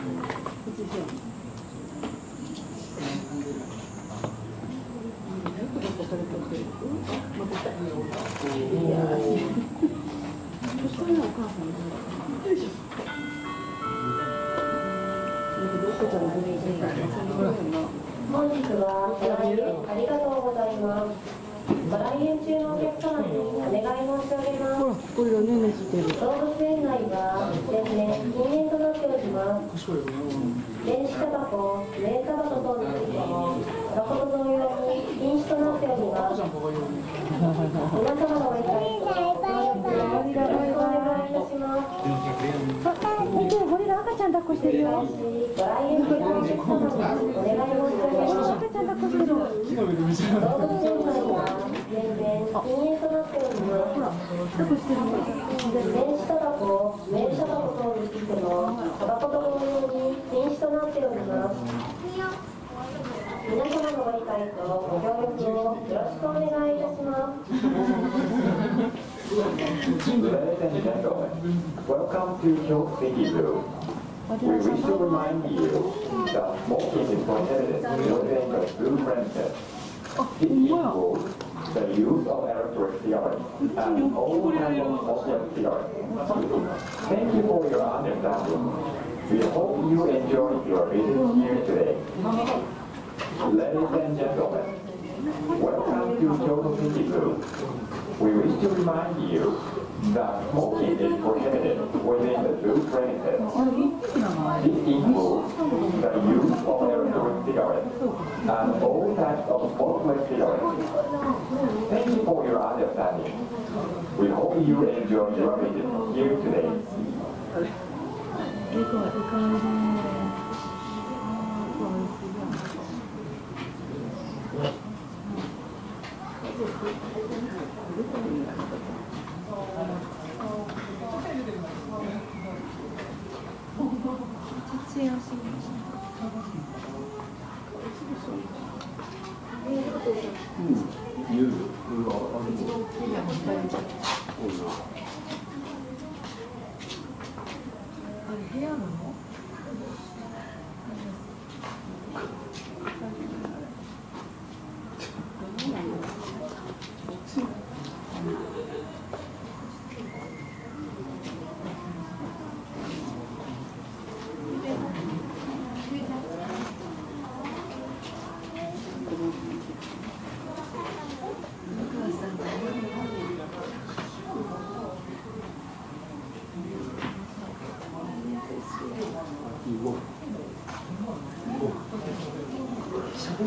本日はご来園ありが。ご来園中のお客様にお願い申し上げます。これがねねしてる動物園内は全面禁煙となっております。電子タバコ、メータバコ等についても、タバコと同様に禁止となっております。皆様のご理解とご協力をお願いいたします。ちゃん抱っこしてるよ。ろしくお願いいたします。Welcome to Kyoto City Zoo. We wish to remind you that smoking is prohibited within the zoo premises. This includes the use of electric cigarettes and all kinds of smokeless cigarettes. Thank you for your understanding. We hope you enjoy your visit here today. Ladies and gentlemen, welcome to Kyoto City Zoo. We wish to remind you that smoking is prohibited within the zoo premises is equal to the U of electronic devices and all that of Boltzmann theorem. Thank you for your understanding. We hope you enjoyed your visit here today. Thank you. うん、言うよ。う、あ、あ。あ部屋なの？こ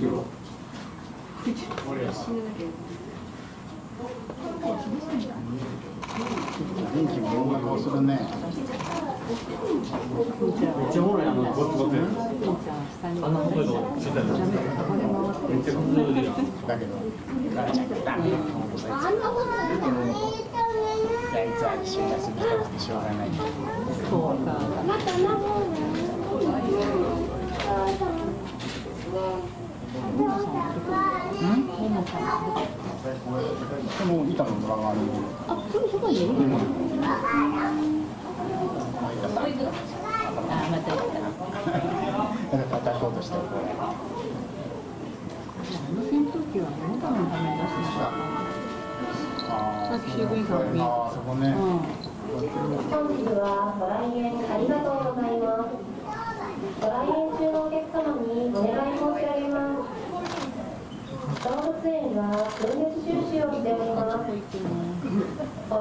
気も音楽をするね。めっちゃおもろいあのゴツゴツやつあんな細いとこついてるめっちゃだけど、ガラちゃんがダメよ。いや、いつは一緒に遊びたくてしょうがない。でも、板の裏側に。あ、そそこに。うん。あ、また。あ、また。叩こうとしてる。あーあー、そこね。本日はご来園ありがとうございます。ご来園中のお客様にお願い申し上げます。動物園が分別収集をしております。